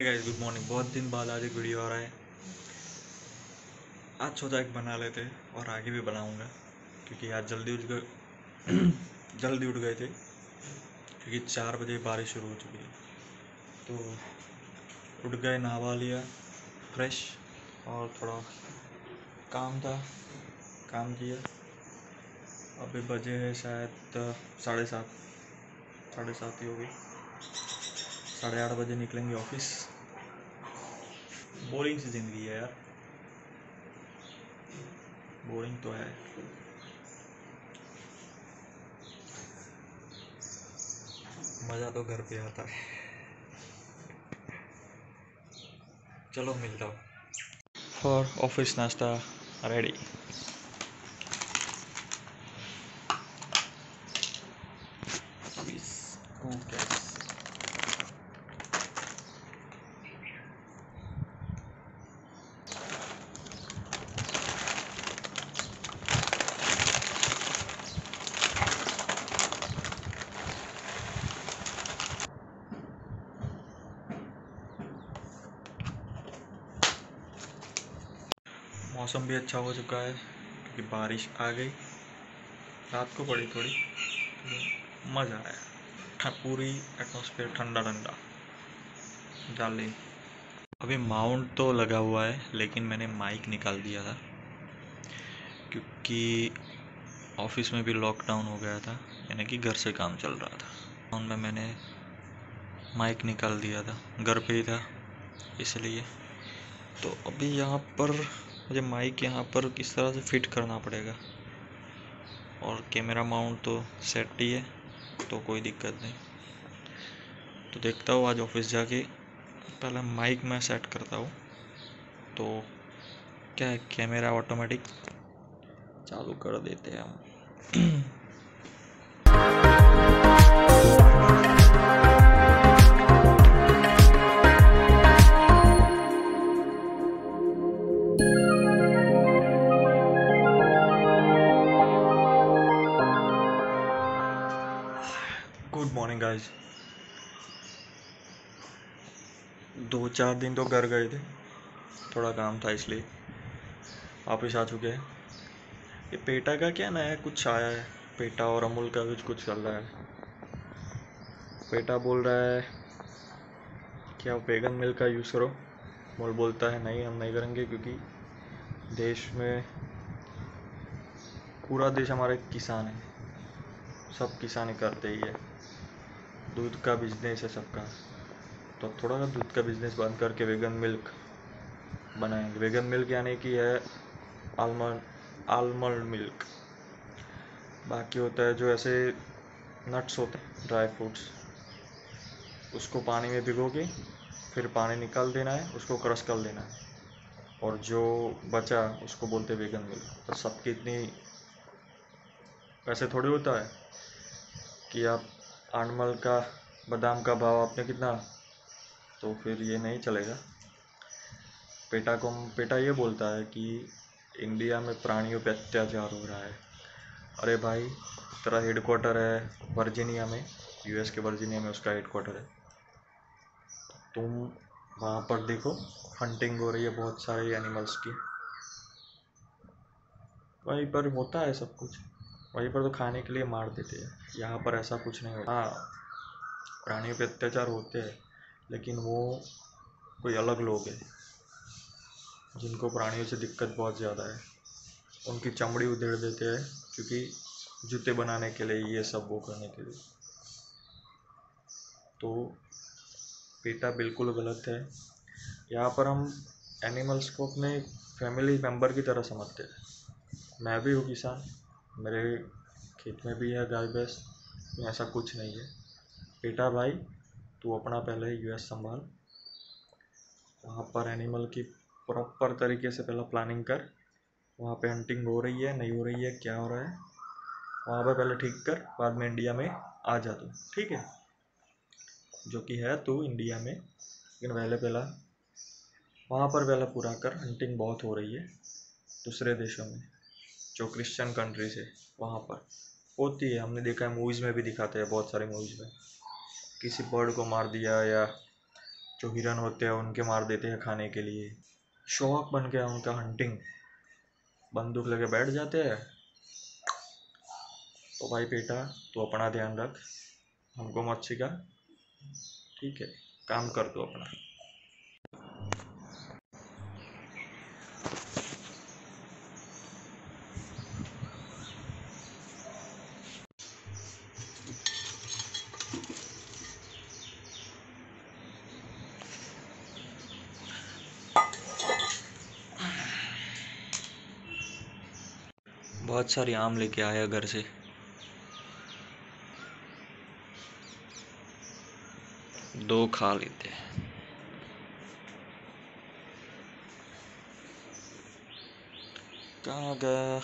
Guys good morning बहुत दिन बाद आज एक वीडियो आ रहा है। आज सोचा एक बना लेते और आगे भी बनाऊँगा, क्योंकि आज जल्दी उठ गए जल्दी उठ गए थे, क्योंकि चार बजे बारिश शुरू हो चुकी है। तो उठ गए, नहावा लिया फ्रेश और थोड़ा काम था, काम किया। अभी बजे है शायद, साढ़े सात साढ़े सात ही हो गई साढ़े आठ बजे निकलेंगे ऑफ़िस। बोरिंग सी ज़िंदगी है यार। बोरिंग तो है। मज़ा तो घर पे आता है। चलो मिलता हूँ। फॉर ऑफ़िस नाश्ता रेडी मौसम भी अच्छा हो चुका है, क्योंकि बारिश आ गई। रात को पड़ी थोड़ी तो मज़ा आया। पूरी एटमोसफेयर ठंडा ठंडा। डाली अभी माउंट तो लगा हुआ है, लेकिन मैंने माइक निकाल दिया था, क्योंकि ऑफ़िस में भी लॉकडाउन हो गया था, यानी कि घर से काम चल रहा था। उनमें मैंने माइक निकाल दिया था, घर पे ही था, इसलिए। तो अभी यहाँ पर मुझे माइक यहाँ पर किस तरह से फिट करना पड़ेगा? और कैमरा माउंट तो सेट ही है तो कोई दिक्कत नहीं। तो देखता हूँ आज ऑफ़िस जाके। पहले माइक मैं सेट करता हूँ। तो क्या है? कैमरा ऑटोमेटिक चालू कर देते हैं हम। दो चार दिन तो घर गए थे। थोड़ा काम था इसलिए। वापस आ चुके हैं। ये पेटा का क्या नया कुछ आया है। पेटा और अमूल का कुछ कुछ चल रहा है। पेटा बोल रहा है कि आप वेगन मिल्क का यूज़ करो। अमूल बोलता है, नहीं, हम नहीं करेंगे क्योंकि देश में पूरा देश हमारे किसान है। सब किसान करते ही है। दूध का बिज़नेस है सबका। तो थोड़ा सा दूध का बिज़नेस बंद करके वेगन मिल्क बनाएँगे। वेगन मिल्क यानी कि है आलमंड आलमंड मिल्क बाकी होता है जो ऐसे नट्स होते हैं ड्राई फ्रूट्स उसको पानी में भिगो के फिर पानी निकाल देना है, उसको क्रश कर लेना है। और जो बचा उसको बोलते वेगन मिल्क तो सबकी इतनी वैसे थोड़ी होता है कि आप आनमल का, बादाम का भाव आपने कितना तो फिर ये नहीं चलेगा। पेटा को, पेटा ये बोलता है कि इंडिया में प्राणियों पे अत्याचार हो रहा है। अरे भाई, तेरा हेड क्वार्टर है वर्जीनिया में यूएस के वर्जीनिया में उसका हेड क्वार्टर है। तुम वहाँ पर देखो हंटिंग हो रही है बहुत सारे एनिमल्स की। वहीं पर होता है सब कुछ। वहीं पर तो खाने के लिए मार देते हैं। यहाँ पर ऐसा कुछ नहीं होता। हाँ प्राणियों पे अत्याचार होते हैं। लेकिन वो कोई अलग लोग हैं, जिनको प्राणियों से दिक्कत बहुत ज़्यादा है। उनकी चमड़ी उधेड़ देते हैं, क्योंकि जूते बनाने के लिए, ये सब वो करने के लिए। तो पेटा बिल्कुल गलत है। यहाँ पर हम एनिमल्स को अपने फैमिली मेंबर की तरह समझते हैं। मैं भी हूँ किसान, मेरे खेत में भी है गाय भैंस, ऐसा कुछ नहीं है। बेटा भाई तू अपना पहले यूएस संभाल। वहाँ पर एनिमल की प्रॉपर तरीके से पहले प्लानिंग कर। वहाँ पे हंटिंग हो रही है, नहीं हो रही है, क्या हो रहा है, वहाँ पर पहले ठीक कर, बाद में इंडिया में आ जा तू, ठीक है? जो कि है तू इंडिया में, लेकिन पहले पहला, वहाँ पर पहले पूरा कर हंटिंग बहुत हो रही है दूसरे देशों में, जो क्रिश्चियन कंट्रीज़ है, वहाँ पर। होती है, हमने देखा है मूवीज़ में भी दिखाते हैं, बहुत सारे मूवीज़ में। किसी बर्ड को मार दिया या जो हिरन होते हैं, उनके मार देते हैं खाने के लिए। शौक बन गया उनका हंटिंग बंदूक लगे बैठ जाते हैं। तो भाई बेटा, तू अपना ध्यान रख। हमको मत सिखा ठीक है, काम कर दो अपना। बहुत सारे आम लेके आया घर से। दो खा लेते कहाँ गया?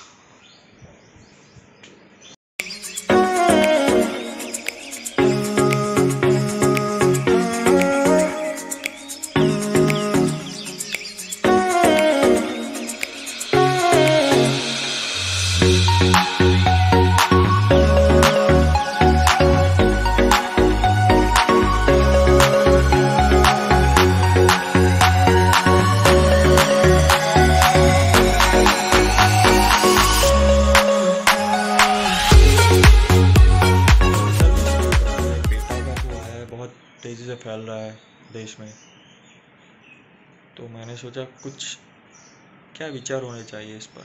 देश में। तो मैंने सोचा कुछ क्या विचार होने चाहिए इस पर?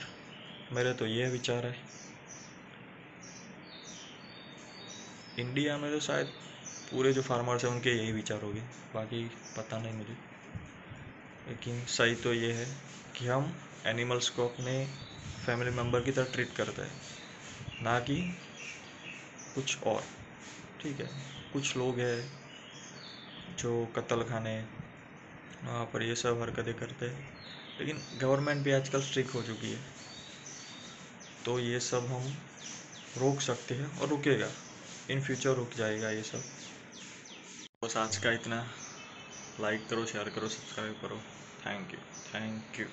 मेरे तो ये विचार है। इंडिया में तो शायद पूरे जो फार्मर्स हैं, उनके यही विचार होंगे। बाकी पता नहीं मुझे। लेकिन सही तो ये है कि हम एनिमल्स को अपने फैमिली मेंबर की तरह ट्रीट करते हैं। ना कि कुछ और। ठीक है? कुछ लोग हैं जो कत्ल खाने, वहाँ पर ये सब हरकतें करते हैं। लेकिन गवर्नमेंट भी आजकल स्ट्रिक्ट हो चुकी है। तो ये सब हम रोक सकते हैं और रुकेगा। इन फ्यूचर रुक जाएगा ये सब। बस आज का इतना। लाइक करो शेयर करो सब्सक्राइब करो। Thank you thank you